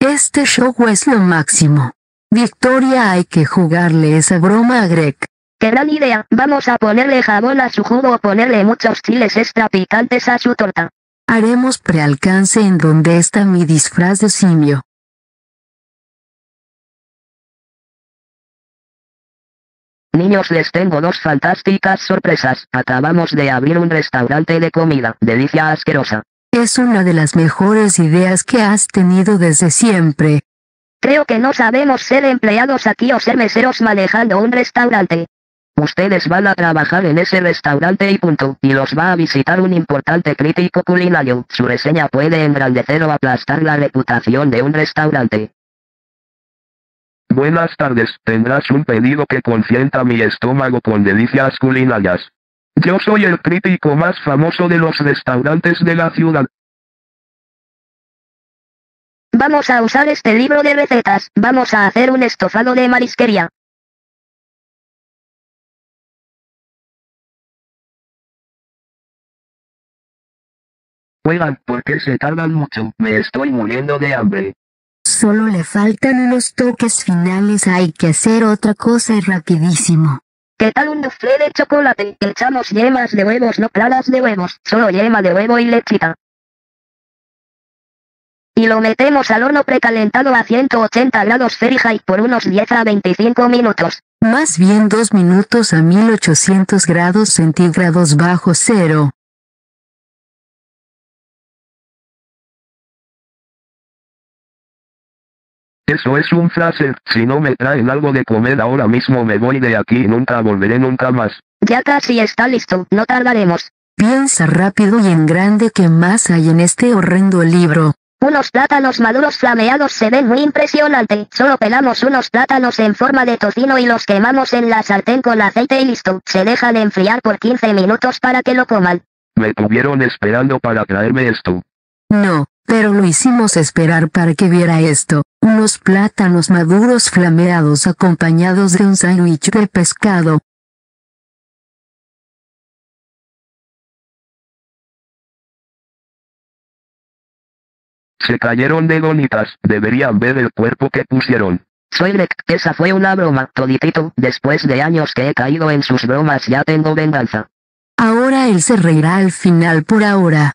Este show es lo máximo. Victoria hay que jugarle esa broma a Greg. ¡Qué gran idea! Vamos a ponerle jabón a su jugo o ponerle muchos chiles extra picantes a su torta. Haremos prealcance en donde está mi disfraz de simio. Niños les tengo dos fantásticas sorpresas. Acabamos de abrir un restaurante de comida, delicia asquerosa. Es una de las mejores ideas que has tenido desde siempre. Creo que no sabemos ser empleados aquí o ser meseros manejando un restaurante. Ustedes van a trabajar en ese restaurante y punto, y los va a visitar un importante crítico culinario. Su reseña puede engrandecer o aplastar la reputación de un restaurante. Buenas tardes, tendrás un pedido que consienta mi estómago con delicias culinarias. Yo soy el crítico más famoso de los restaurantes de la ciudad. Vamos a usar este libro de recetas. Vamos a hacer un estofado de marisquería. Oigan, ¿por qué se tardan mucho? Me estoy muriendo de hambre. Solo le faltan unos toques finales. Hay que hacer otra cosa y rapidísimo. ¿Qué tal un soufflé de chocolate? Echamos yemas de huevos, no claras de huevos, solo yema de huevo y lechita. Y lo metemos al horno precalentado a 180 grados Fahrenheit por unos 10 a 25 minutos. Más bien dos minutos a 1800 grados centígrados bajo cero. Eso es un frase, si no me traen algo de comer ahora mismo me voy de aquí y nunca volveré nunca más. Ya casi está listo, no tardaremos. Piensa rápido y en grande que más hay en este horrendo libro. Unos plátanos maduros flameados se ven muy impresionante. Solo pelamos unos plátanos en forma de tocino y los quemamos en la sartén con aceite y listo. Se dejan enfriar por 15 minutos para que lo coman. Me tuvieron esperando para traerme esto. No, pero lo hicimos esperar para que viera esto. Unos plátanos maduros flameados acompañados de un sándwich de pescado. Se cayeron de donitas, deberían ver el cuerpo que pusieron. Soy Greg, esa fue una broma, toditito, después de años que he caído en sus bromas ya tengo venganza. Ahora él se reirá al final por ahora.